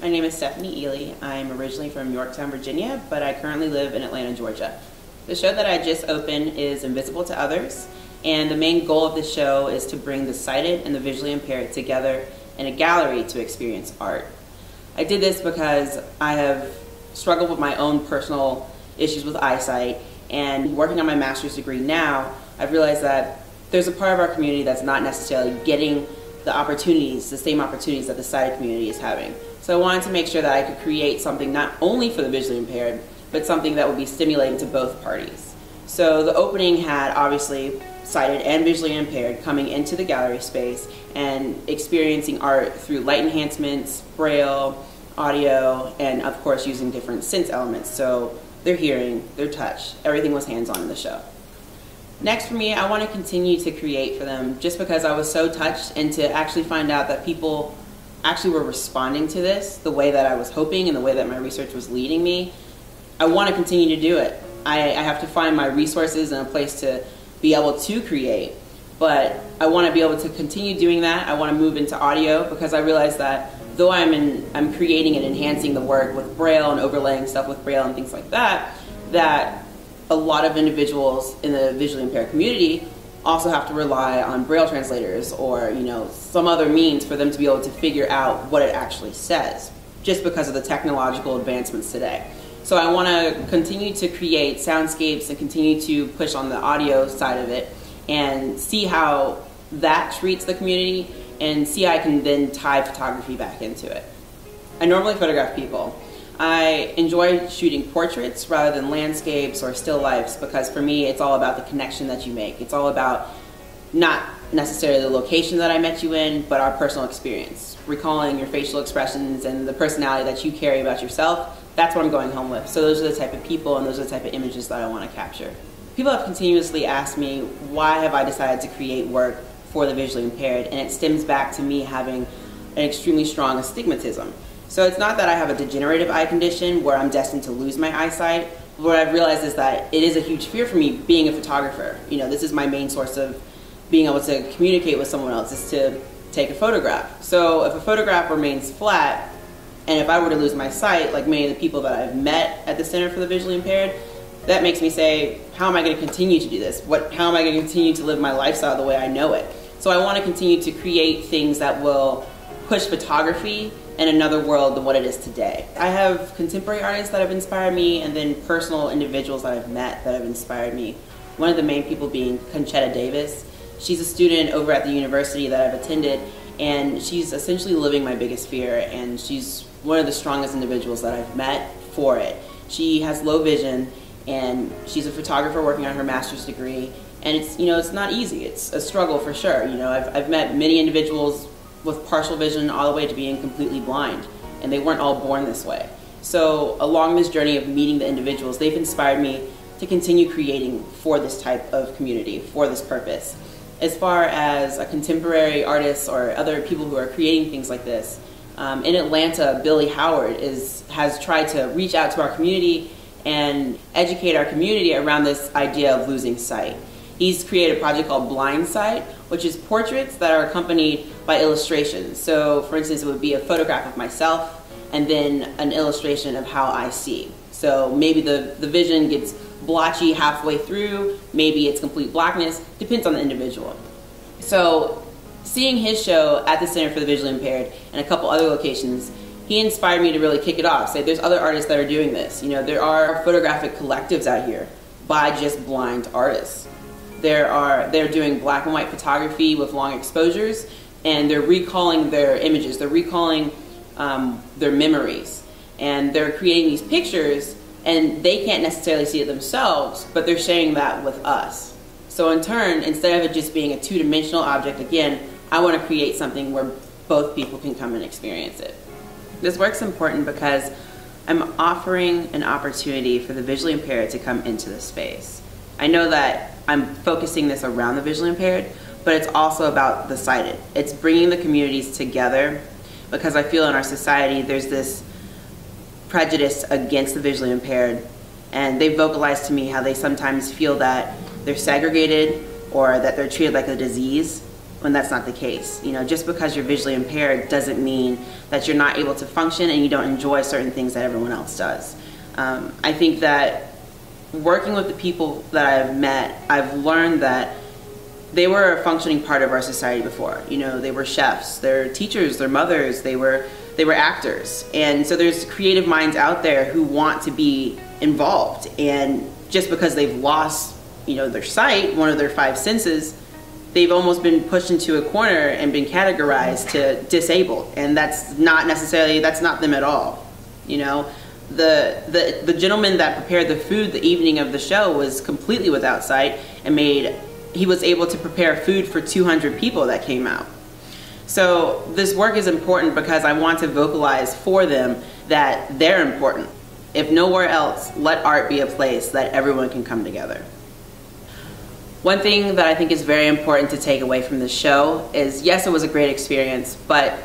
My name is Stephanie Eley. I'm originally from Yorktown, Virginia, but I currently live in Atlanta, Georgia. The show that I just opened is Invisible to Others, and the main goal of the show is to bring the sighted and the visually impaired together in a gallery to experience art. I did this because I have struggled with my own personal issues with eyesight, and working on my master's degree now, I've realized that there's a part of our community that's not necessarily getting the opportunities, the same opportunities that the sighted community is having. So I wanted to make sure that I could create something not only for the visually impaired, but something that would be stimulating to both parties. So the opening had obviously sighted and visually impaired coming into the gallery space and experiencing art through light enhancements, braille, audio, and of course using different sense elements. So their hearing, their touch, everything was hands-on in the show. Next for me, I want to continue to create for them just because I was so touched and to actually find out that people actually were responding to this the way that I was hoping and the way that my research was leading me. I want to continue to do it. I, I have to find my resources and a place to be able to create. But I want to be able to continue doing that. I want to move into audio because I realize that though I'm in, I'm creating and enhancing the work with Braille and overlaying stuff with Braille and things like that, that a lot of individuals in the visually impaired community also have to rely on braille translators or you know some other means for them to be able to figure out what it actually says just because of the technological advancements today. So i want to continue to create soundscapes and continue to push on the audio side of it and see how that treats the community and see how i can then tie photography back into it. I normally photograph people I enjoy shooting portraits rather than landscapes or still lifes because for me it's all about the connection that you make. It's all about not necessarily the location that I met you in, but our personal experience. Recalling your facial expressions and the personality that you carry about yourself, that's what I'm going home with. So those are the type of people and those are the type of images that I want to capture. People have continuously asked me, why have I decided to create work for the visually impaired? And it stems back to me having an extremely strong astigmatism. So it's not that I have a degenerative eye condition where I'm destined to lose my eyesight. What I've realized is that it is a huge fear for me being a photographer. You know, this is my main source of being able to communicate with someone else is to take a photograph. So if a photograph remains flat, and if I were to lose my sight, like many of the people that I've met at the Center for the Visually Impaired, that makes me say, how am I going to continue to do this? What, how am I going to continue to live my lifestyle the way I know it? So I want to continue to create things that will push photography in another world than what it is today. I have contemporary artists that have inspired me and then personal individuals that I've met that have inspired me. One of the main people being Conchetta Davis. She's a student over at the university that I've attended and she's essentially living my biggest fear and she's one of the strongest individuals that I've met for it. She has low vision and she's a photographer working on her master's degree and it's you know it's not easy it's a struggle for sure you know I've, I've met many individuals with partial vision all the way to being completely blind. And they weren't all born this way. So along this journey of meeting the individuals, they've inspired me to continue creating for this type of community, for this purpose. As far as a contemporary artists or other people who are creating things like this, um, in Atlanta, Billy Howard is, has tried to reach out to our community and educate our community around this idea of losing sight. He's created a project called Blind Sight, which is portraits that are accompanied by illustrations. So for instance, it would be a photograph of myself and then an illustration of how I see. So maybe the, the vision gets blotchy halfway through, maybe it's complete blackness, depends on the individual. So seeing his show at the Center for the Visually Impaired and a couple other locations, he inspired me to really kick it off. Say there's other artists that are doing this. You know, there are photographic collectives out here by just blind artists. There are they're doing black and white photography with long exposures and they're recalling their images, they're recalling um, their memories, and they're creating these pictures, and they can't necessarily see it themselves, but they're sharing that with us. So in turn, instead of it just being a two-dimensional object, again, I want to create something where both people can come and experience it. This work's important because I'm offering an opportunity for the visually impaired to come into the space. I know that I'm focusing this around the visually impaired, but it's also about the sighted. It's bringing the communities together because I feel in our society there's this prejudice against the visually impaired and they vocalize to me how they sometimes feel that they're segregated or that they're treated like a disease when that's not the case. You know, just because you're visually impaired doesn't mean that you're not able to function and you don't enjoy certain things that everyone else does. Um, I think that working with the people that I've met, I've learned that they were a functioning part of our society before. You know, they were chefs, they're teachers, they're mothers, they were they were actors. And so there's creative minds out there who want to be involved and just because they've lost, you know, their sight, one of their five senses, they've almost been pushed into a corner and been categorized to disabled. And that's not necessarily that's not them at all. You know, the, the, the gentleman that prepared the food the evening of the show was completely without sight and made, he was able to prepare food for 200 people that came out. So this work is important because I want to vocalize for them that they're important. If nowhere else, let art be a place that everyone can come together. One thing that I think is very important to take away from this show is yes, it was a great experience, but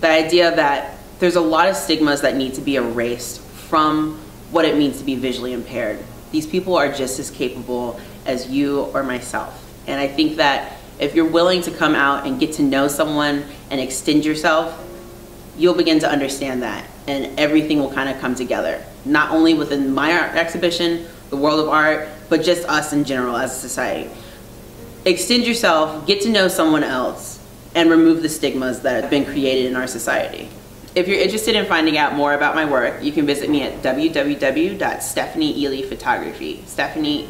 the idea that there's a lot of stigmas that need to be erased from what it means to be visually impaired. These people are just as capable as you or myself. And I think that if you're willing to come out and get to know someone and extend yourself, you'll begin to understand that and everything will kind of come together. Not only within my art exhibition, the world of art, but just us in general as a society. Extend yourself, get to know someone else, and remove the stigmas that have been created in our society. If you're interested in finding out more about my work, you can visit me at www.stephanieeleyphotography, Stephanie.